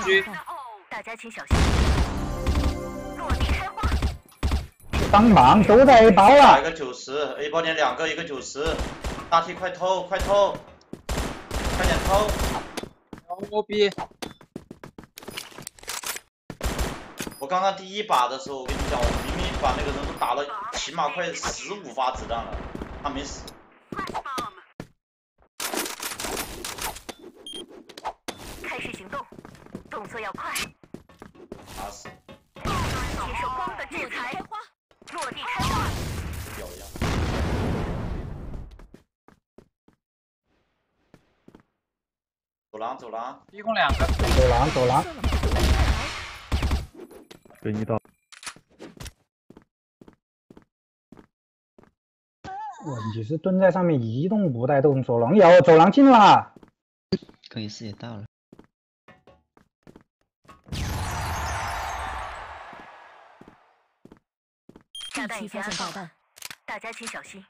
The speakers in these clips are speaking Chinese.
狙，大家请小心，落地开花。帮忙，都在 A 包了。打一个九十，A 包点两个，一个九十，大 T 快偷，快偷，快点偷！牛逼！我刚刚第一把的时候，我跟你讲，我明明把那个人都打了，起码快十五发子弹了，他没死。走廊，走廊，一共两个，走廊，走廊。给你到。问题是蹲在上面一动不带动走廊，有走廊进了。可以视野到了。炸弹已经安放，大家请小心。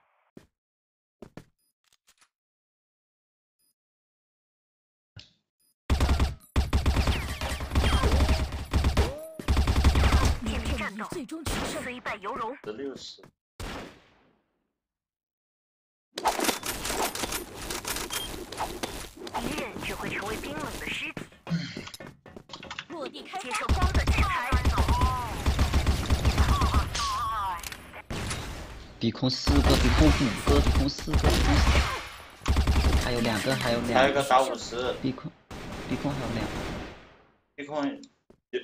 虽败犹荣。十六十，敌人只会成为冰冷的尸体。落地开接受光的制裁。鼻孔四个，鼻孔五个，鼻孔四个，还有两个，还有两个。还有一个打五十，鼻孔，鼻孔还有两个。逼空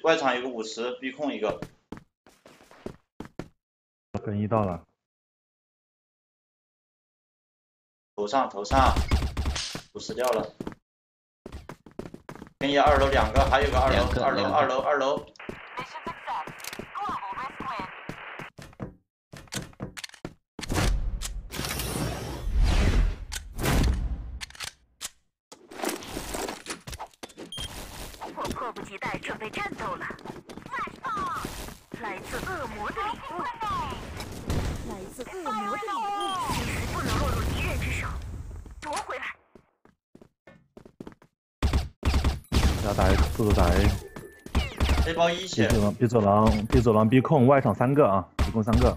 外场有个五十，逼空一个，更衣到了，头上头上，五十掉了。跟一二楼两个，还有个二楼，二楼二楼二楼。我迫不及待准备战斗了。来自恶魔的礼物，来自恶魔的礼物，不能落入敌人之手，夺回来。要打 A，速度打 A。A 包一 B 血走廊，B 走廊，B 走廊，B 控，外场三个啊，一共三个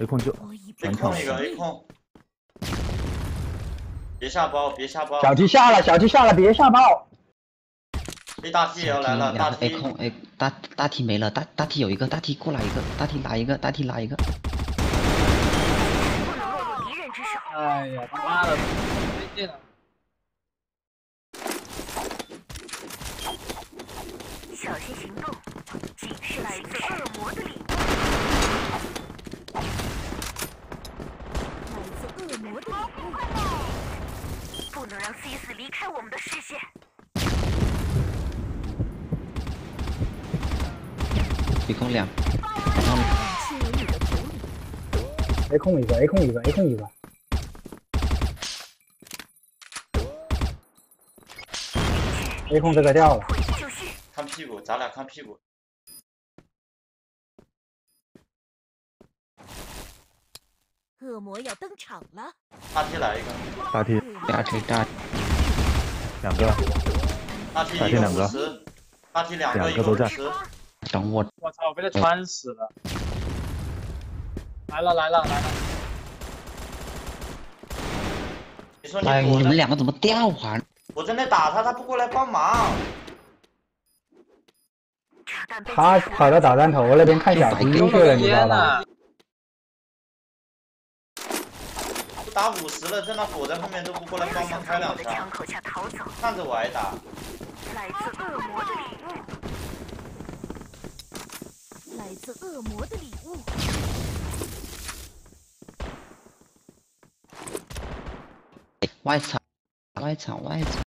，A 控就全场控一个 A 控，别下包，别下包。小 T 下了，小 T 下了，别下包。A 大 T 也要来了，大两个 A T 控 A 大大 T 没了，大大 T 有一个，大 T 过来一个，大 T 拿一个，大 T 拿一个。哎呀，他妈的，没劲了。小心行动，谨慎来自恶魔的礼物。来自恶魔的礼物，不能让 C 四离开我们的视线。鼻孔两，鼻孔切入你的头里，A 控一个，A 控一个，A 控一个。A 控这个掉了，看屁股，咱俩看屁股。恶魔要登场了。大 T 来一个，大 T 大 T 大两个，大 T 大一 T 个两个。五十，大 T 两个一个两个都在。五十。等我。我操，我被他穿死了。来了来了来了，你说你们两个怎么掉啊？我在那打他，他不过来帮忙。他跑到导弹头那边看小兵去了，你知道天吧？都打五十了，在那躲在后面都不过来帮忙开两枪看着我挨打。来自恶魔的礼物。来自恶魔的礼物，外场，外场，外场。